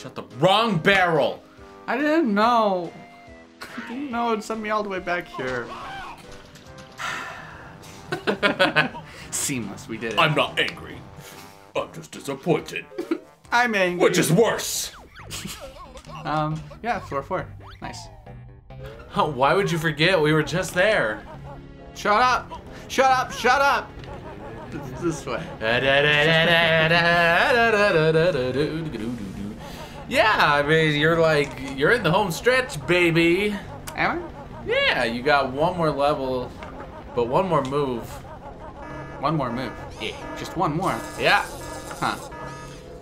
Shut the wrong barrel. I didn't know. I didn't know it sent me all the way back here. Seamless, we did it. I'm not angry. I'm just disappointed. I'm angry. Which is worse. Um, yeah, floor four. Nice. Oh, why would you forget? We were just there. Shut up! Shut up! Shut up! This way. Yeah, I mean, you're like, you're in the home stretch, baby. Am Yeah, you got one more level, but one more move. One more move. Yeah. Just one more. Yeah. Huh.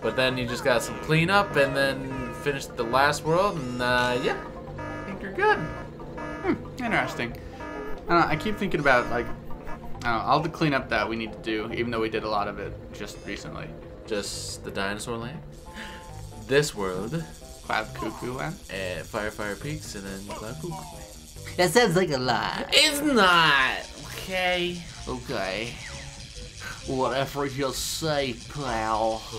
But then you just got some cleanup and then finish the last world, and uh, yeah, I think you're good. Hmm, interesting. I, don't know, I keep thinking about, like, I know, all the cleanup that we need to do, even though we did a lot of it just recently. Just the dinosaur land, this world, Cloud Cuckoo Land. and Fire Fire Peaks, and then Cloud Cuckoo. That sounds like a lot. It's not okay. Okay. Whatever you say, pal.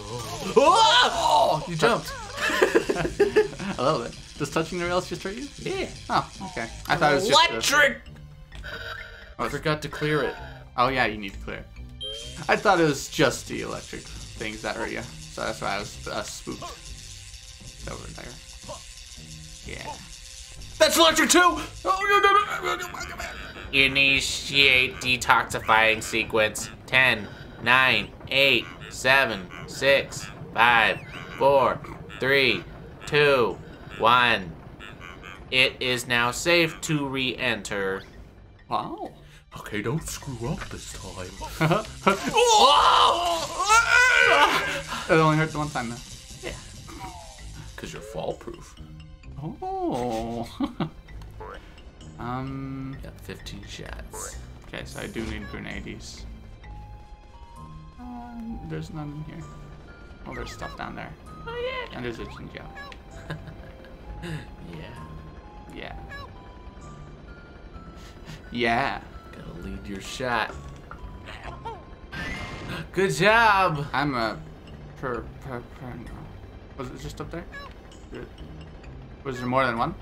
Oh, you jumped. a little bit. Does touching the rails just hurt you? yeah. Oh, okay. I thought it was just. a- Electric. I forgot to clear it. Oh yeah, you need to clear. it. I thought it was just the electric things that hurt you, so that's why I was uh, spooked. It's over there. Yeah. That's electric too. Oh, Initiate detoxifying sequence. 10, 9, 8, 7, 6, 5, 4, 3, 2, 1. It is now safe to re-enter. Wow. Okay, don't screw up this time. It only hurt the one time though. Yeah. Because you're fall proof. Oh. um. Got 15 shots. Okay, so I do need grenades. Um, there's none in here. Oh, there's stuff down there. Oh, yeah. And there's a Jinjo. Yeah. Yeah. Yeah. Gotta lead your shot. Good job. I'm a per per per. No. Was it just up there? Good. Was there more than one?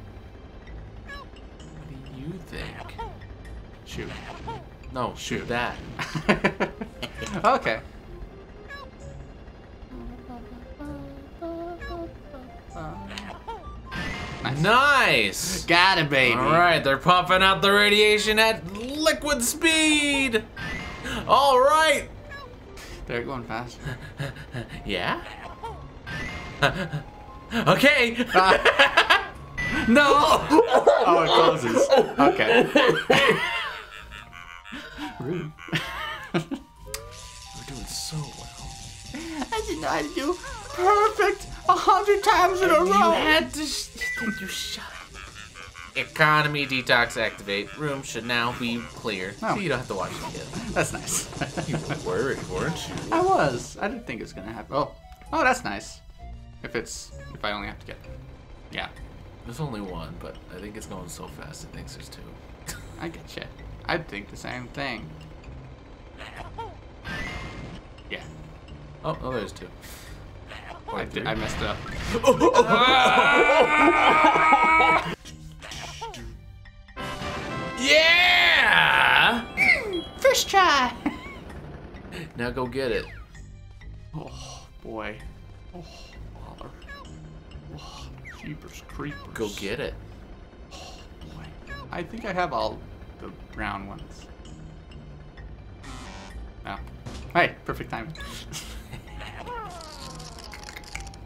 What do you think? Shoot. No, shoot that. okay. Nice. Nice. Got it, baby. All right, they're pumping out the radiation at liquid speed. All right. They're going fast. Yeah. okay. No! oh, it closes. Okay. Rude. We're doing so well. I didn't know how to do perfect a hundred times in a You row. had to. Sh- you shut. Economy detox activate. Room should now be clear. Oh. So you don't have to watch it again. That's nice. You were worried, weren't you? I was. I didn't think it was gonna happen. Oh, oh, that's nice. If it's if I only have to get, yeah, There's only one, but I think it's going so fast. It thinks there's two. I get you. I'd think the same thing. Yeah, Oh, oh, there's two. I, did, I messed up. Yeah! First try. Now go get it. Oh boy. Oh. Oh, jeepers creepers. Go get it. Boy. I think I have all the brown ones. Oh. Hey, perfect timing.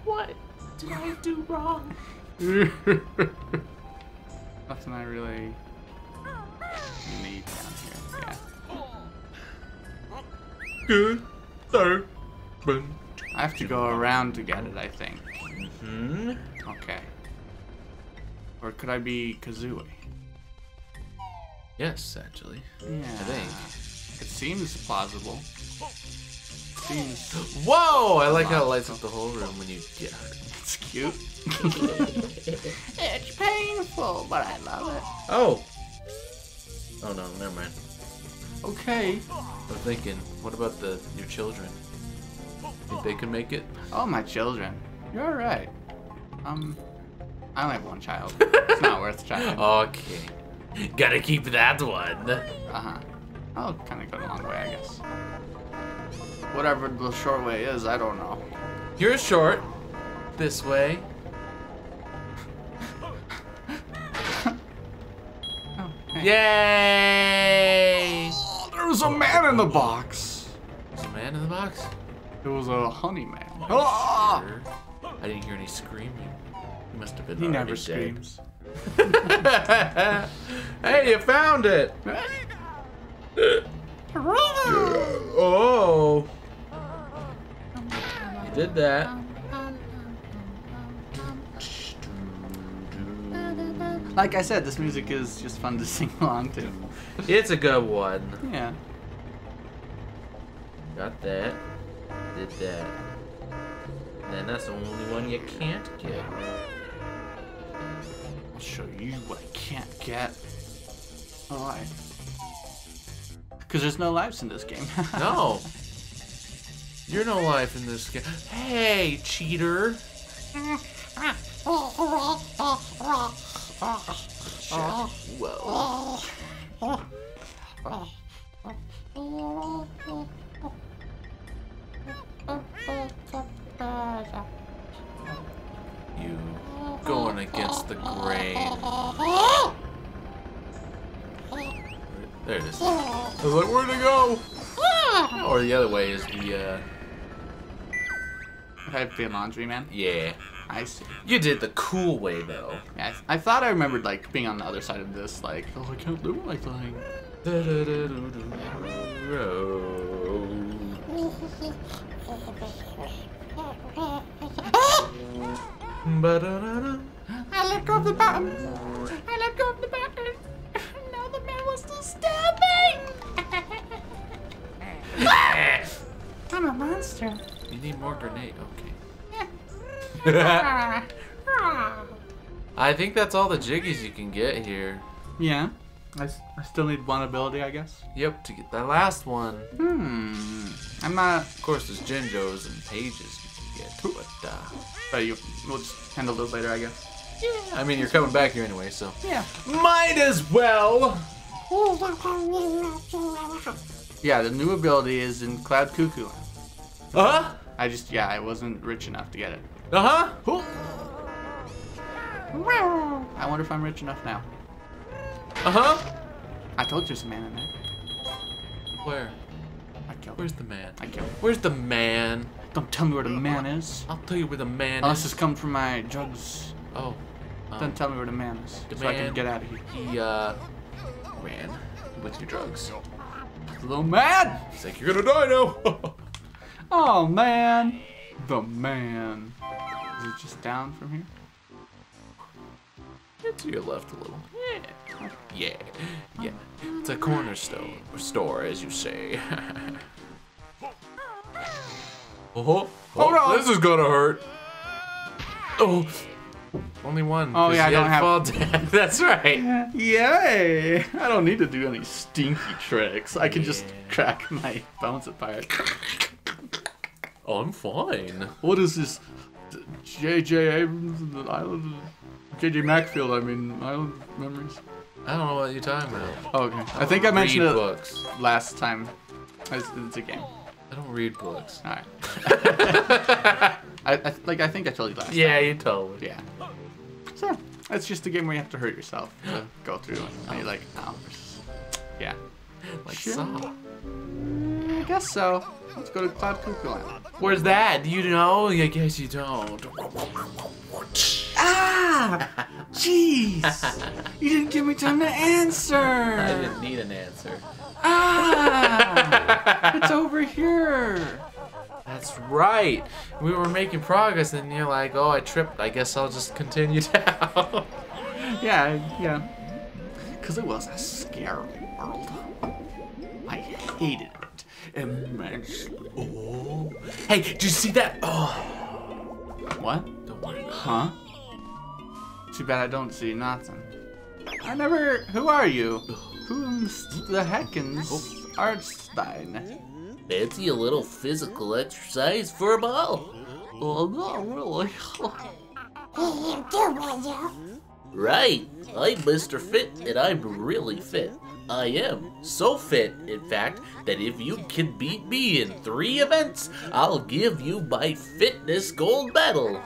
What did I do wrong? Nothing I really need down here. Yeah. Good. Third. I have to go around to get it, I think. Hmm. Okay. Or could I be Kazooie? Yes, actually. Yeah. I think. It seems plausible. Seems Whoa! I like how it lights up the whole room when you get hurt. it's cute. it's painful, but I love it. Oh. Oh no, never mind. Okay. I'm thinking, what about the your children? Think they can make it? Oh, my children. You're alright. Um, I only have one child. It's not worth trying. Okay. Gotta keep that one. Uh-huh. I'll kind of go the long way, I guess. Whatever the short way is, I don't know. You're short. This way. Oh, hey. Yay! Oh, there was a man in the box. There's a man in the box. It was a honey man. Ah! Sure. I didn't hear any screaming. He must have been He already never dead. screams. hey, you found it! Oh! You did that. Like I said, this music is just fun to sing along to. It's a good one. Yeah. Got that. Did that. And then that's the only one you can't get. I'll show you what I can't get. Alright. Because there's no lives in this game. No. You're no life in this game. Hey, cheater. Whoa. You going against the grain. There it is. I was like, where'd it go? Or the other way is the, uh, I'd be a laundry man. yeah. I see. You did the cool way, though. Yeah, I, I thought I remembered like being on the other side of this, like, oh, I can't do my thing. Ba-da-da-da. I let go of the button. I let go of the button. Now the man wants to stab me. I'm a monster. You need more grenade. Okay. yeah. I think that's all the jiggies you can get here. Yeah. I, s- I still need one ability, I guess. Yep, to get that last one. Hmm. I'm not. Of course, there's Jinjos and Pages you can get, but uh, But you. We'll just handle those later, I guess. Yeah. I mean, you're coming back here anyway, so Yeah. might as well. Yeah, the new ability is in Cloud Cuckoo. Uh huh. I just, yeah, I wasn't rich enough to get it. Uh huh. I wonder if I'm rich enough now. Uh huh. I told you there's a man in there. Where? I killed him. Where's the man? I killed him. Where's the man? Don't tell me where the man is. I'll tell you where the man Unless is. it's come from my drugs. Oh. Then Um, tell me where the man is. the so I can get out of here. he uh ran with your drugs. A little mad. He's like, you're gonna die now. Oh man. The man. Is it just down from here? Get to your left a little. Yeah. Yeah. Yeah. It's a cornerstone store, as you say. oh, Hold on. This is gonna hurt. Oh. Only one. Oh, yeah, I don't have-. That's right. Yay! I don't need to do any stinky tricks. I can just Yeah. crack my bones apart. I'm fine. What is this? J.J. Abrams, and the Island. J.J. Macfield, I mean, Island Memories. I don't know what you're talking about. Oh, okay. I think I mentioned it books. last time. It's, it's a game. I don't read books. All right. I, I like. I think I told you last. Yeah, you told me. Yeah. So it's just a game where you have to hurt yourself to go through, and you're like, oh, yeah. Like Sure. Saw. I guess so. Let's go to Cloud Cuckoo Land. Where's that? Do you know? I guess you don't. Ah! Jeez! you didn't give me time to answer! I didn't need an answer. Ah! it's over here! That's right. We were making progress, and you're like, "Oh, I tripped. I guess I'll just continue down." Yeah, yeah. Because it was a scary world. I hated it immensely. oh. Hey, did you see that? Oh. What? Huh? Too bad I don't see nothing. I never. Who are you? Who the heckins oh. Artstein? Fancy a little physical exercise for a ball. Well, not really. You. Right, I'm Mr. Fit, and I'm really fit. I am. So fit, in fact, that if you can beat me in three events, I'll give you my fitness gold medal.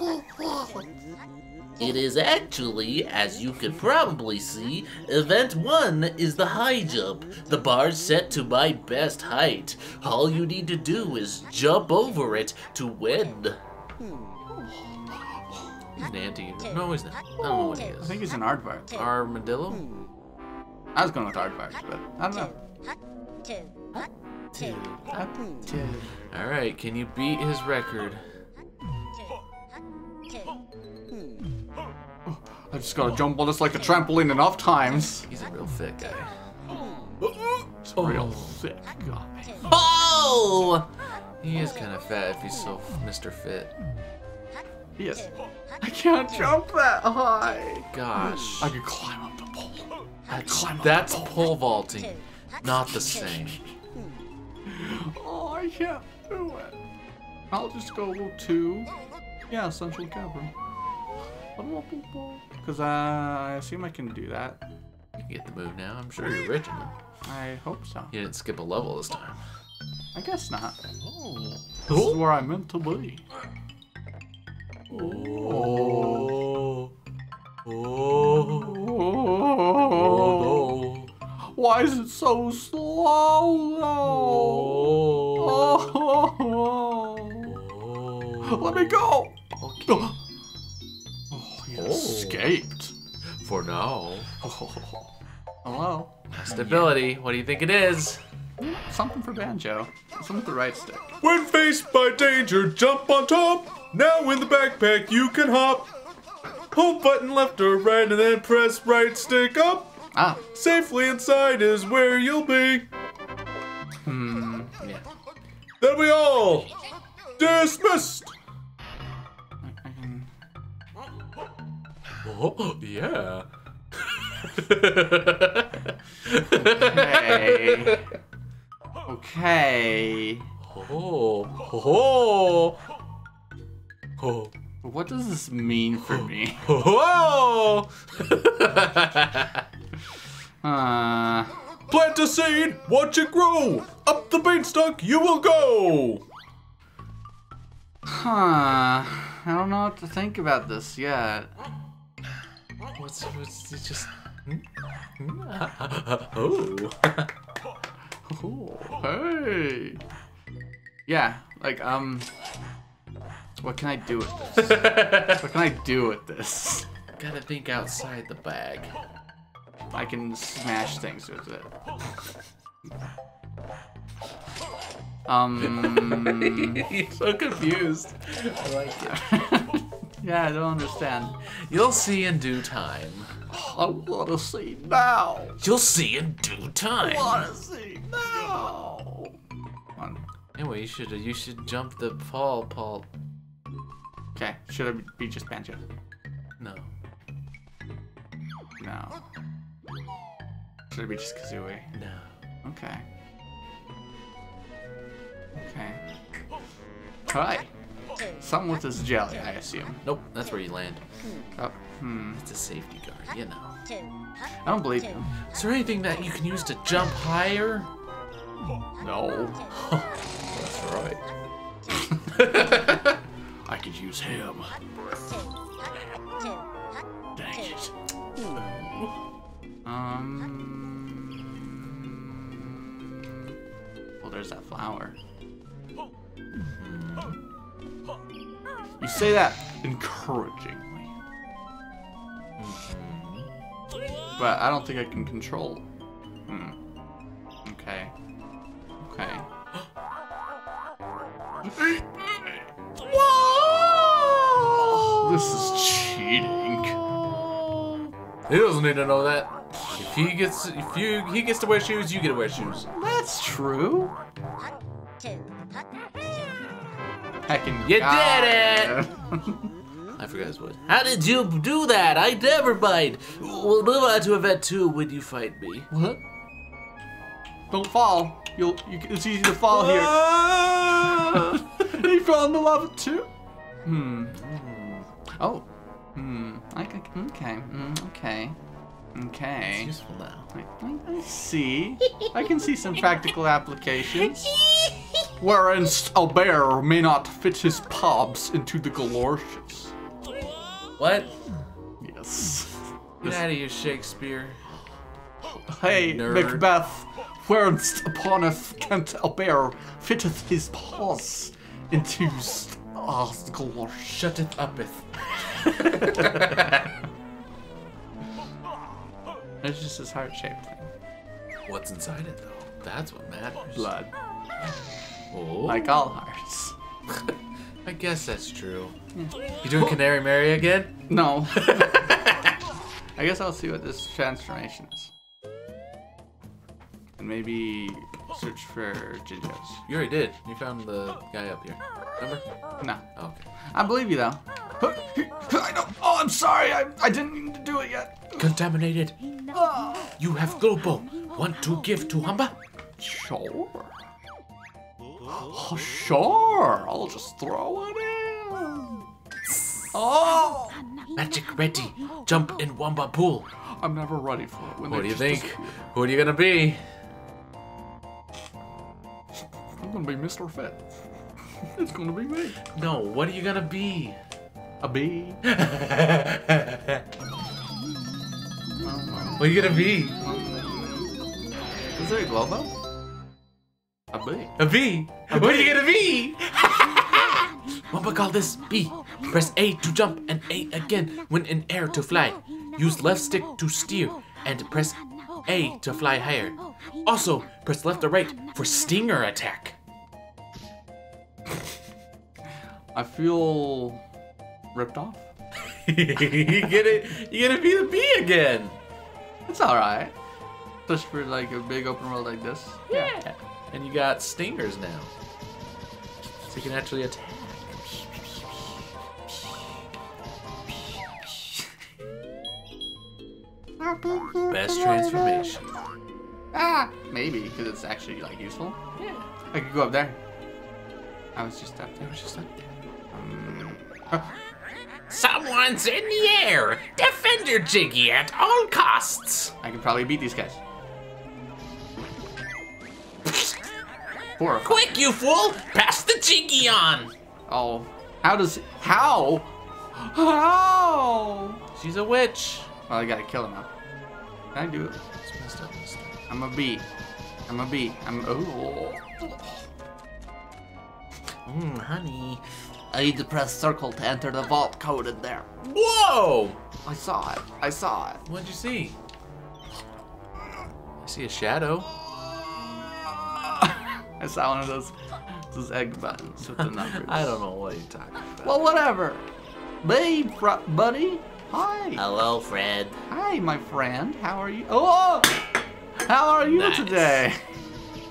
It is actually, as you can probably see, event one is the high jump. The bar's set to my best height. All you need to do is jump over it to win. Hmm. He's an anti. No, he's not. I don't know what he is. Hmm. I think he's an aardvark. Hmm. Armadillo? I was going with aardvark, but I don't know. Two. Two. Alright, can you beat his record? I just gotta jump on this like a trampoline enough times. He's a real fit guy. It's real thick guy. Oh! He is kind of fat if he's so Mr. Fit. Yes. I can't jump that high. Gosh. I could climb up the pole. That's, climb up that's the pole vaulting. Not the same. Oh, I can't do it. I'll just go to, yeah, Central Cavern. Because uh, I assume I can do that. You can get the move now. I'm sure you're rich enough. I hope so. You didn't skip a level this time. I guess not. Oh. This is where I'm meant to be. Oh. Oh. Why is it so slow though? Oh. Let me go. Okay. Oh, escaped. For now. Oh. Hello. Stability. What do you think it is? Something for banjo. Something with the right stick. When faced by danger, jump on top. Now in the backpack, you can hop. Hold button left or right and then press right stick up. Ah. Safely inside is where you'll be. Hmm. Yeah. That'll be all. Dismissed. Oh, yeah. Okay. okay. Oh. Oh. Oh. What does this mean for me? Oh. Uh. Plant a seed, watch it grow. Up the beanstalk you will go. Huh. I don't know what to think about this yet. What's, what's it just. Hmm? Oh. Oh, hey. Yeah, like, um. What can I do with this? what can I do with this? Gotta think outside the bag. I can smash things with it. Um. He's so confused. I like it. Yeah, I don't understand. You'll see in due time. I wanna see now. You'll see in due time. I wanna see now. Come on. Anyway, you should uh, you should jump the Paul Paul. Okay, should I be just banjo? No. No. Should I be just Kazooie? No. Okay. Okay. Alright. Something with this jelly, I assume. Nope, that's where you land. Hmm. Oh, hmm. It's a safety guard, you know. Hmm. I don't believe him. Is there anything that you can use to jump higher? Hmm. No. That's right. I could use him. Dang it. Um. Well, there's that flower. Say that encouragingly. But I don't think I can control. Hmm. Okay. Okay. This is cheating. He doesn't need to know that. If he gets if you he gets to wear shoes, you get to wear shoes. That's true. Heckin' You did it! I forgot his voice. How did you do that? I never mind. We'll move on to event two when you fight me. What? Don't fall. You'll. You, it's easy to fall here. he fell in the lava too. Hmm. Oh. Hmm. I, c- okay. Mm, okay. It's Okay. useful now. I, I, I see. I can see some practical applications. Whereas a bear may not fit his pubs into the galoshes. What? Yes. Get out of here, Shakespeare. Hey, Nerd. Macbeth, whereas upon us Kent a bear fitteth his paws into s- uh, the galoshes. Shut it uppeth. It's just his heart-shaped thing. What's inside it, though? That's what matters. Blood. Oh, Like all hearts. I guess that's true. You doing Canary Mary again? No. I guess I'll see what this transformation is. And maybe search for Jinjos. You already did. You found the guy up here. Remember? No. Oh, okay. I believe you though. I don't. Oh, I'm sorry. I, I didn't mean to do it yet. Contaminated. You have Glowbo. Want to give to Humba? Sure. Oh, sure. I'll just throw it in. Oh, Magic ready. Jump in Wumba pool. I'm never ready for it. When What do you think? Who are you gonna be? I'm gonna be Mr. Fit. it's gonna be me. No, what are you gonna be? A bee. What are you gonna be? Is there a Glowbo? A bee. A bee. What are you gonna be? Wumba call this B. Press A to jump and A again when in air to fly. Use left stick to steer and press A to fly higher. Also, press left or right for stinger attack. I feel ripped off. you get it? You gonna be the bee again? It's alright. Especially for like a big open world like this. Yeah. And you got stingers now. So you can actually attack. Best transformation. Ah, maybe because it's actually like useful. Yeah. I could go up there. I was just up there. I was just like that. Someone's in the air! Defend your Jiggy at all costs! I could probably beat these guys. Horrifying. Quick, you fool! Pass the Jiggy on! Oh, how does how? How? She's a witch. Well, I gotta kill him now. Can I do it? It's messed up, messed up. I'm a bee. I'm a bee. I'm oh. Mmm, honey. I need to press circle to enter the vault code in there. Whoa! I saw it. I saw it. What'd you see? I see a shadow. I saw one of those those egg buttons with the numbers. I don't know what you're talking about. Well, whatever. Babe, fr- buddy. Hi. Hello, Fred. Hi, my friend. How are you? Oh, how are you Nice. today?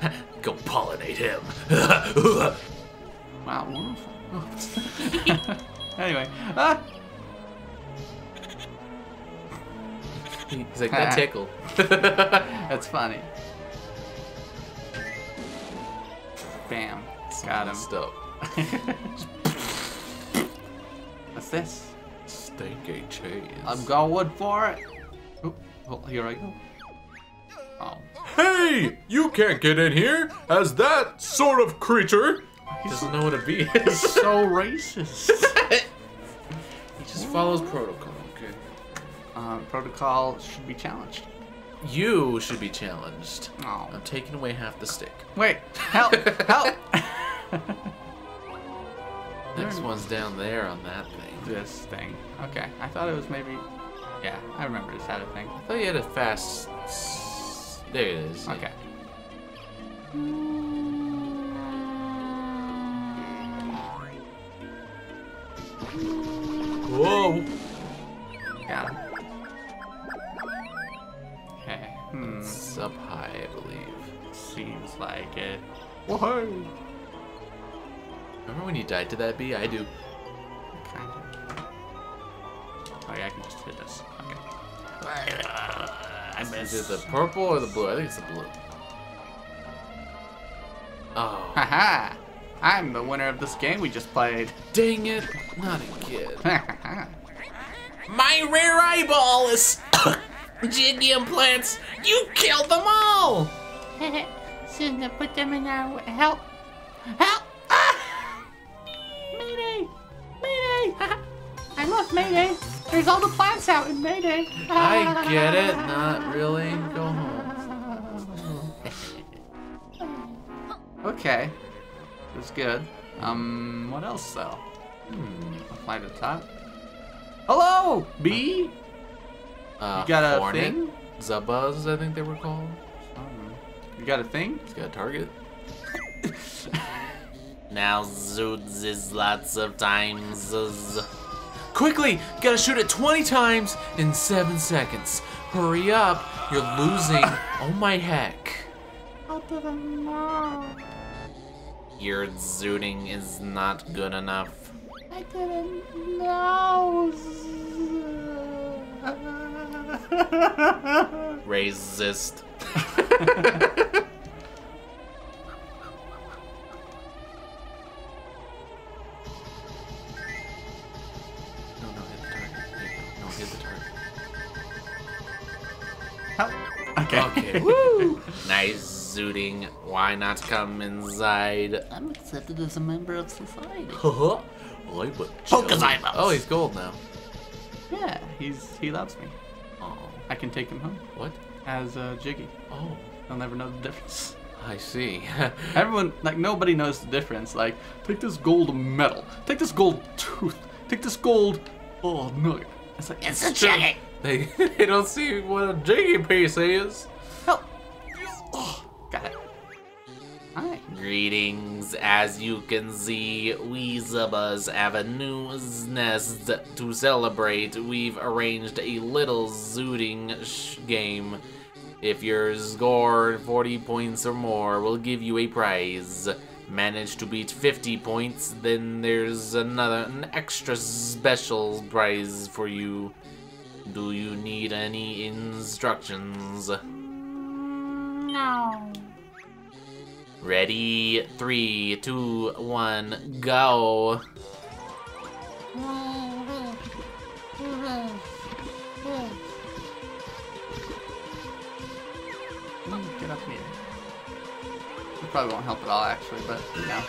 Go pollinate him. Wow, wonderful. anyway, ah, He's like, that tickled. that's funny. Bam, It's got him. Stop. What's this? Stinky cheese. I'm going for it. Oh, well, here I go. Oh, Hey, you can't get in here as that sort of creature. He doesn't know what a bee he's is. so racist. he just follows protocol, okay? uh, protocol should be challenged. You should be challenged. Oh, I'm taking away half the stick. wait, help, help. Next one's down there on that thing. this thing. Okay, I thought it was maybe. Yeah, I remember this had a thing. I thought you had a fast. There it is. Okay. Whoa! Got him. I believe. Seems like it. Whoa. Remember when you died to that bee? I do. Kind of. Oh yeah, I can just hit this. Okay. I Is it the purple or the blue? I think it's the blue. Oh, Haha. I'm the winner of this game we just played. Dang it, not again. My rare eyeball is Jiggy implants. You killed them all. Shouldn't have put them in our help. Help! Ah! Mayday! Mayday! I love Mayday. There's all the plants out in Mayday. I get it. Not really. Go home. okay. It was good. Um, what else though? Hmm, I'll fly to the top. Hello, bee. Uh, You got a Hornet? thing? Zubbas, I think they were called. You got a thing? He's got a target. Now Zoots is lots of times. Quickly, gotta shoot it 20 times in 7 seconds. Hurry up, you're losing. oh my heck. I didn't know. Your zooting is not good enough. I didn't know. Resist. No, no, hit the target. No, hit the target. Help. Okay. Okay! Nice zooting. Why not come inside? I'm accepted as a member of society. I but Focus eyeballs. Oh, he's gold now. yeah, he's he loves me. Oh, I can take him home what? As uh, Jiggy. Oh, They'll never know the difference. I see. Everyone, like nobody knows the difference. Like, take this gold medal, take this gold tooth, take this gold oh nugget. It's like It's a Jiggy. they they don't see what a jiggy piece is. help. Oh, got it. Hi. Greetings. As you can see, we Zubbas have a new nest to celebrate. We've arranged a little zooting sh- game. If you score 40 points or more, we'll give you a prize. Manage to beat 50 points, then there's another, an extra special prize for you. Do you need any instructions? No. Ready? Three, two, one, go. Mm, Get up here. It probably won't help at all, actually, but you know.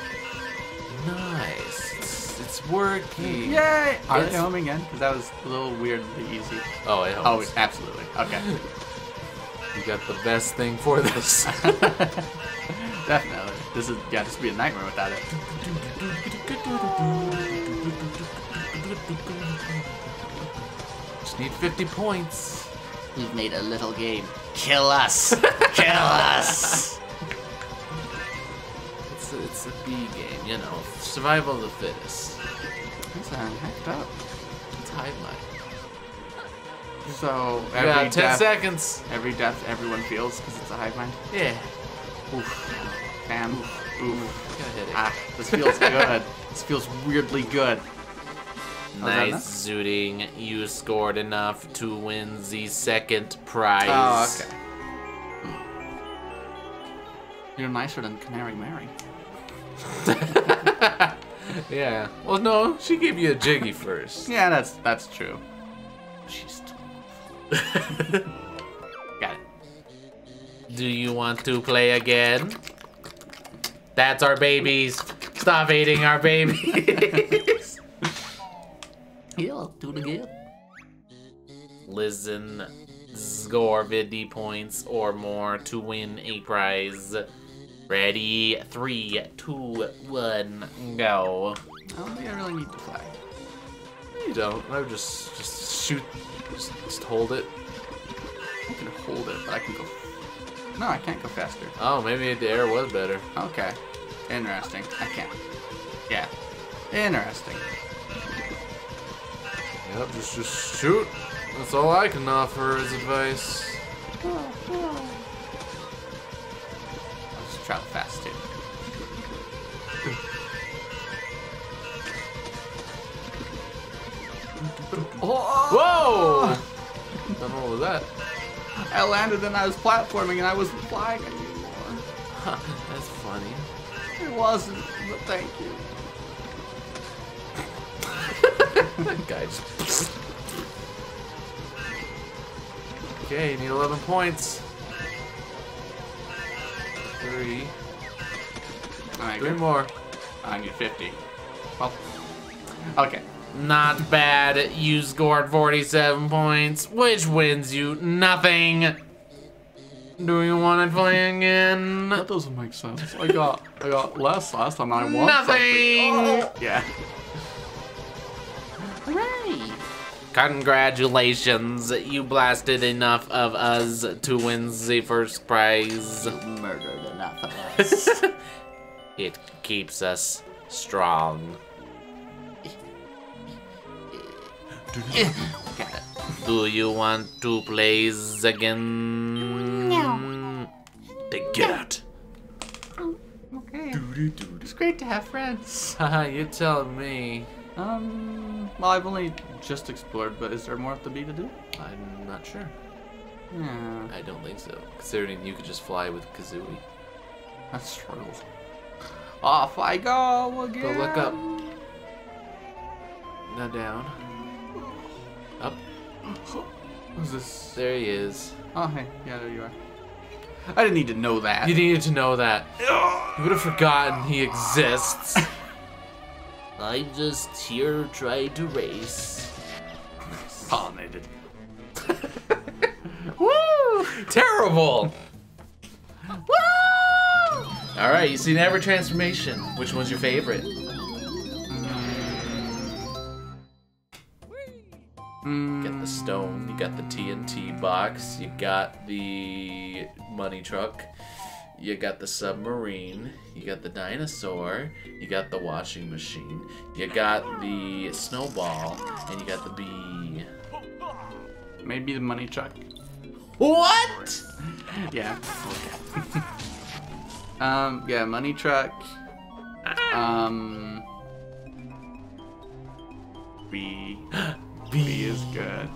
Nice. It's, it's working. Yay! Are they home again? Because that was a little weirdly easy. Oh, it Oh, absolutely. Okay. You got the best thing for this. Definitely. This is yeah. This would be a nightmare without it. Just need 50 points. We've made a little game. Kill us! Kill us! It's a, it's a B game, you know. Survival of the fittest. It's uh, hacked up. It's highlight. So You every got 10 death, seconds. every death everyone feels because it's a hive mind. Yeah. Oof. Bam. Oof. Headache. Ah, this feels good. this feels weirdly good. Nice zooting. You scored enough to win the second prize. Oh, okay. You're nicer than Canary Mary. Yeah. Well, no, she gave you a jiggy first. Yeah, that's that's true. She's. Do you want to play again? That's our babies. Stop eating our babies. Yeah, I'll do it again. Listen, score 50 points or more to win a prize. Ready? Three, two, one, go. I don't think I really need to fly. You don't. I would just just shoot. Just, just hold it. I can hold it, but I can go. No, I can't go faster. Oh, maybe the air was better. Okay. Interesting. I can't. Yeah. Interesting. Yep, just just shoot. That's all I can offer as advice. I'll just travel fast too. Whoa! Don't know what was that. I landed and I was platforming and I wasn't flying anymore. That's funny. It wasn't, but thank you. that guy just. Okay, you need 11 points. Three. Alright, Three good. more. I need 50. Well, okay. Not bad. You scored 47 points, which wins you nothing. Do you want to play again? That doesn't make sense. I got I got less last time I won Nothing. something. Yeah. Hooray! Congratulations, you blasted enough of us to win the first prize. You Murdered enough of us. It keeps us strong. Got it. Do you want to play again? No. Then get out. Okay. It's great to have friends. You tell me. Um, well, I've only just explored, but is there more to be to do? I'm not sure. Yeah, I don't think so. Considering you could just fly with Kazooie. that's true. Off I go again. Go look up. Now down. Up. Who's this? There he is. Oh, hey. Yeah, there you are. I didn't need to know that. You needed to know that. You would have forgotten he exists. I'm just here trying to race. Pollinated. Woo! Terrible. Woo! All right, you seen every transformation. Which one's your favorite? Mm, You got the stone, you got the TNT box, you got the money truck, you got the submarine, you got the dinosaur, you got the washing machine, you got the snowball, and you got the bee. maybe the money truck. What? Yeah. um, yeah, money truck. Um, B. B is good.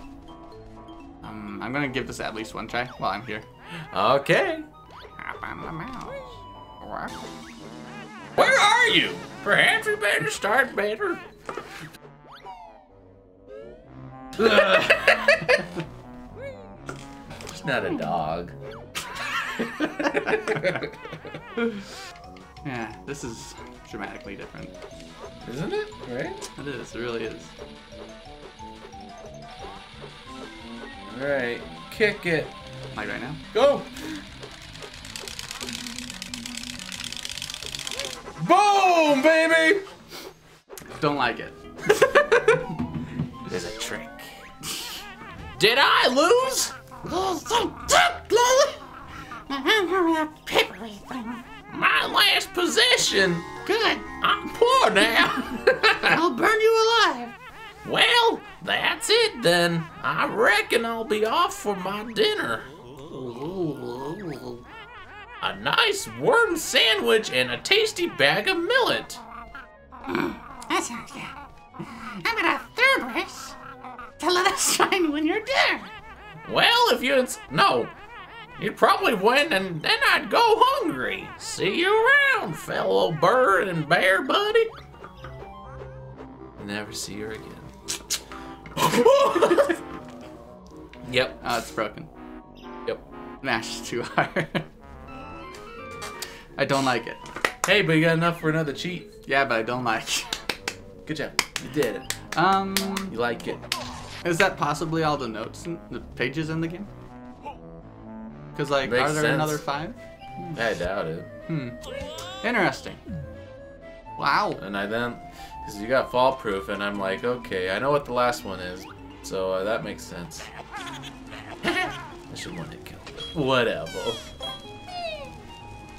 Um, I'm gonna give this at least one try while I'm here. Okay. Hop on the mouse. Walk. Where are you? Perhaps we better start better. it's not a dog. Yeah, this is dramatically different. Isn't it? Right? It is, it really is. Alright. Kick it. Like right now. Go! Boom, baby! Don't like it. There's a trick. Did I lose? Papery thing. My last possession. Good. I'm poor now. I'll burn you alive. Well, that's it then. I reckon I'll be off for my dinner. A nice worm sandwich and a tasty bag of millet. That sounds good. I'm in a third race to let us you when you're dinner. Well, if you no, you'd probably win, and then I'd go hungry. See you around, fellow bird and bear buddy. Never see her again. yep. Oh, it's broken. Yep. Mashed too hard. I don't like it. Hey, but you got enough for another cheat. Yeah, but I don't like. Good job. You did it. Um, You like it. is that possibly all the notes and the pages in the game? Because like, Makes are there sense. another five? I doubt it. Hmm. Interesting. Wow. And I then, because you got fall proof, and I'm like, okay, I know what the last one is, so uh, that makes sense. I should want to kill. Whatever.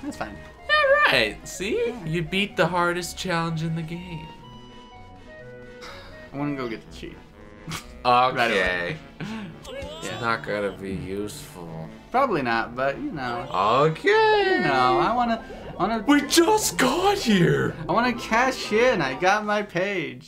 That's fine. All right. See, you beat the hardest challenge in the game. I want to go get the cheat. Okay. It's Yeah. not gonna be useful. Probably not, but you know. Okay. No, I wanna, I wanna, We just got here. I wanna cash in. I got my page.